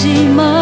寂寞。